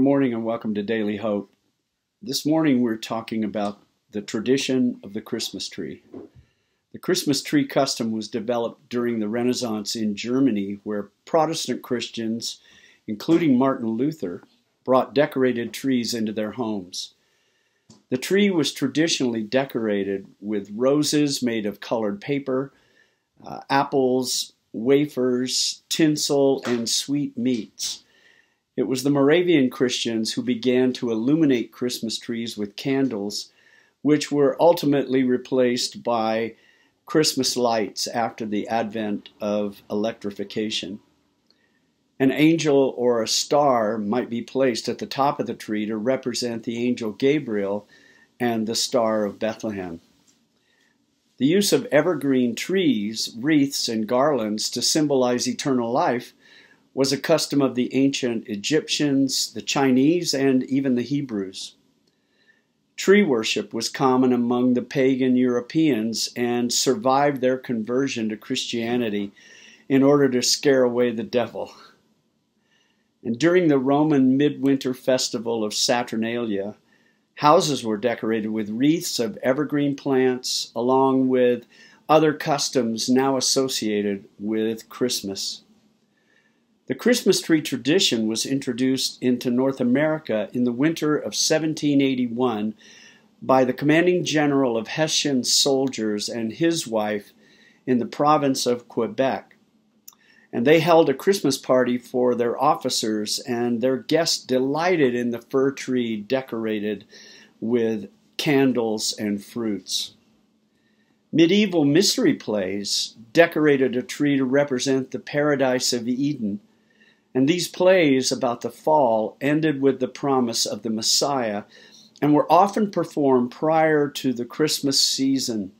morning and welcome to Daily Hope. This morning we're talking about the tradition of the Christmas tree. The Christmas tree custom was developed during the Renaissance in Germany, where Protestant Christians, including Martin Luther, brought decorated trees into their homes. The tree was traditionally decorated with roses made of colored paper, uh, apples, wafers, tinsel, and sweet meats. It was the Moravian Christians who began to illuminate Christmas trees with candles, which were ultimately replaced by Christmas lights after the advent of electrification. An angel or a star might be placed at the top of the tree to represent the angel Gabriel and the Star of Bethlehem. The use of evergreen trees, wreaths, and garlands to symbolize eternal life was a custom of the ancient Egyptians, the Chinese, and even the Hebrews. Tree worship was common among the pagan Europeans and survived their conversion to Christianity in order to scare away the devil. And during the Roman midwinter festival of Saturnalia, houses were decorated with wreaths of evergreen plants, along with other customs now associated with Christmas. The Christmas tree tradition was introduced into North America in the winter of 1781 by the commanding general of Hessian soldiers and his wife in the province of Quebec. And they held a Christmas party for their officers, and their guests delighted in the fir tree decorated with candles and fruits. Medieval mystery plays decorated a tree to represent the paradise of Eden and these plays about the fall ended with the promise of the Messiah and were often performed prior to the Christmas season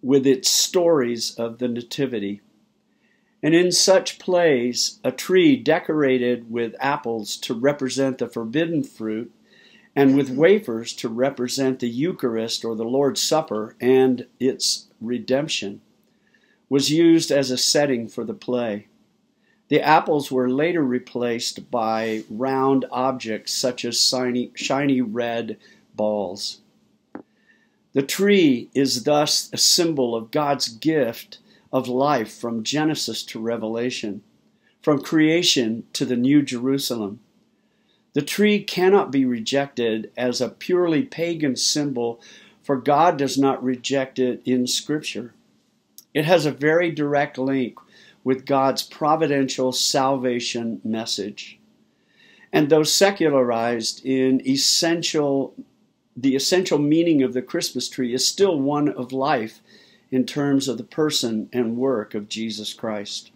with its stories of the Nativity. And in such plays, a tree decorated with apples to represent the forbidden fruit, and with wafers to represent the Eucharist or the Lord's Supper and its redemption, was used as a setting for the play. The apples were later replaced by round objects such as shiny, shiny red balls. The tree is thus a symbol of God's gift of life from Genesis to Revelation, from creation to the New Jerusalem. The tree cannot be rejected as a purely pagan symbol, for God does not reject it in Scripture. It has a very direct link with God's providential salvation message. And though secularized in essential, the essential meaning of the Christmas tree is still one of life in terms of the person and work of Jesus Christ.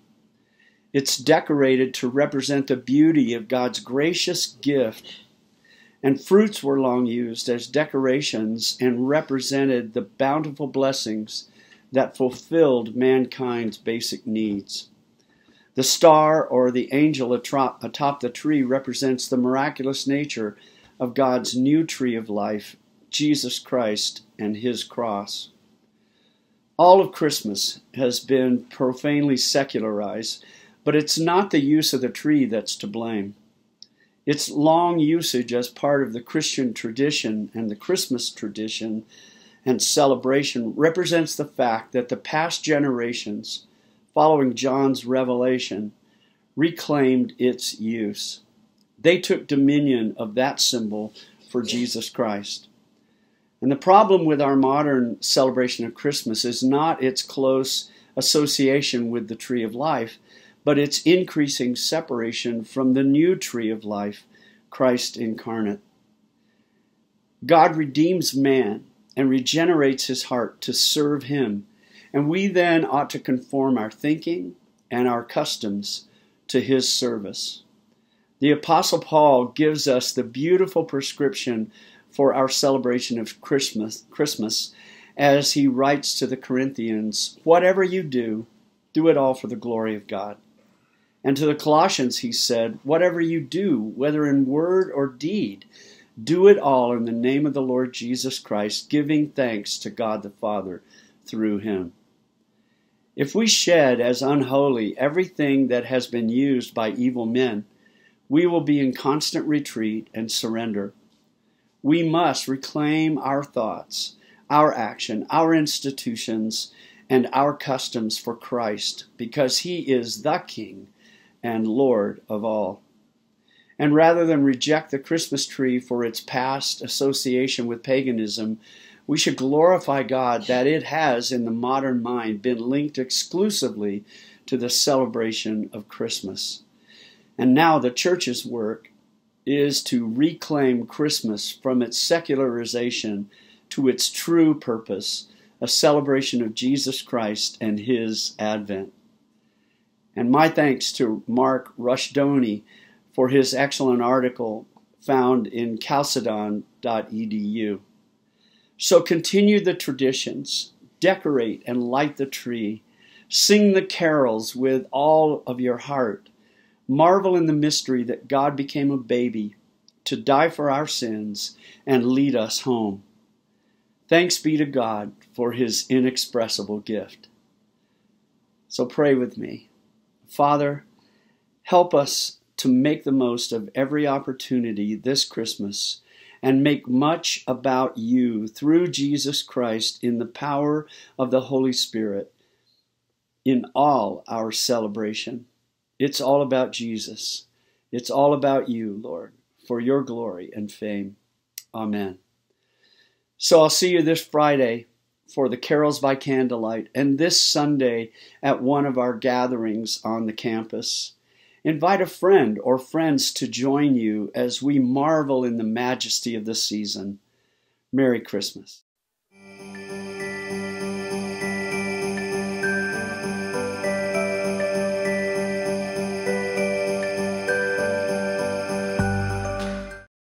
It's decorated to represent the beauty of God's gracious gift, and fruits were long used as decorations and represented the bountiful blessings that fulfilled mankind's basic needs. The star or the angel atop the tree represents the miraculous nature of God's new tree of life, Jesus Christ and his cross. All of Christmas has been profanely secularized, but it's not the use of the tree that's to blame. Its long usage as part of the Christian tradition and the Christmas tradition and celebration represents the fact that the past generations, following John's revelation, reclaimed its use. They took dominion of that symbol for Jesus Christ. And the problem with our modern celebration of Christmas is not its close association with the tree of life, but its increasing separation from the new tree of life, Christ incarnate. God redeems man and regenerates his heart to serve him. And we then ought to conform our thinking and our customs to his service. The Apostle Paul gives us the beautiful prescription for our celebration of Christmas, Christmas as he writes to the Corinthians Whatever you do, do it all for the glory of God. And to the Colossians, he said, Whatever you do, whether in word or deed, do it all in the name of the Lord Jesus Christ, giving thanks to God the Father through him. If we shed as unholy everything that has been used by evil men, we will be in constant retreat and surrender. We must reclaim our thoughts, our action, our institutions, and our customs for Christ because He is the King and Lord of all. And rather than reject the Christmas tree for its past association with paganism, we should glorify God that it has, in the modern mind, been linked exclusively to the celebration of Christmas. And now the church's work is to reclaim Christmas from its secularization to its true purpose, a celebration of Jesus Christ and his advent. And my thanks to Mark Rushdoony for his excellent article found in chalcedon.edu. So continue the traditions, decorate and light the tree, sing the carols with all of your heart, marvel in the mystery that God became a baby to die for our sins and lead us home. Thanks be to God for his inexpressible gift. So pray with me. Father, help us to make the most of every opportunity this Christmas and make much about you through Jesus Christ in the power of the Holy Spirit in all our celebration. It's all about Jesus. It's all about you, Lord, for your glory and fame. Amen. So I'll see you this Friday for the Carols by Candlelight and this Sunday at one of our gatherings on the campus. Invite a friend or friends to join you as we marvel in the majesty of the season. Merry Christmas.